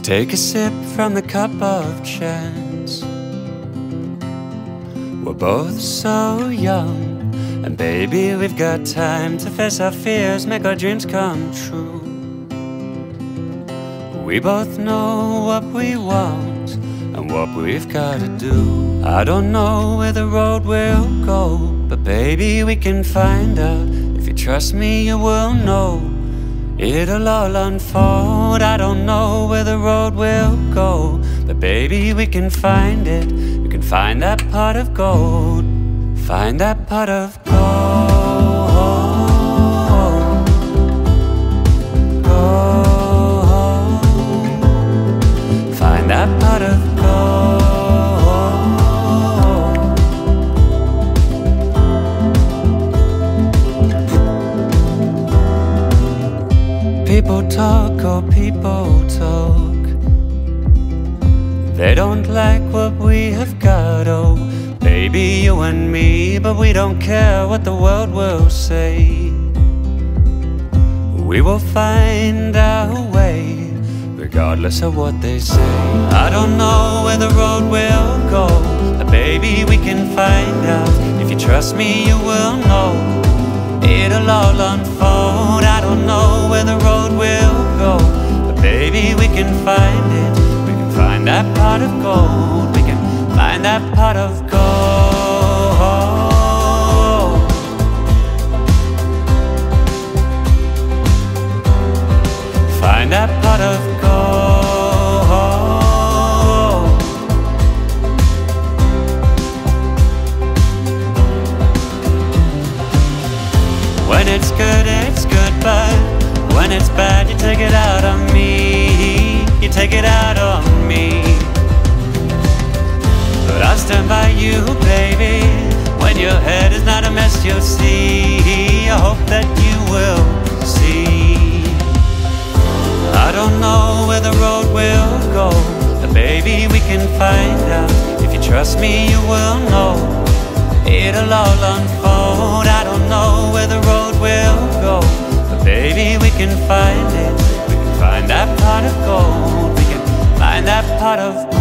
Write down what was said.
take a sip from the cup of chance. We're both so young, and baby, we've got time to face our fears, make our dreams come true. We both know what we want and what we've gotta do. I don't know where the road will go, but baby, we can find out. If you trust me, you will know. It'll all unfold. I don't know where the road will go, but baby, we can find it. We can find that pot of gold. Find that pot of People talk, oh, people talk. They don't like what we have got, oh, baby, you and me, but we don't care what the world will say. We will find our way, regardless of what they say. I don't know where the road will go, but baby, we can find out. If you trust me, you will know. It'll all unfold. I don't know where the road will go, but baby, we can find it. We can find that pot of gold. We can find that pot of gold. Find that pot of it's bad, you take it out on me. You take it out on me. But I'll stand by you, baby. When your head is not a mess, you'll see. I hope that you will see. I don't know where the road will go, but baby, we can find out. If you trust me, you will know. It'll all unfold. I don't know where the road will go, baby, we can find it. We can find that pot of gold. We can find that pot of.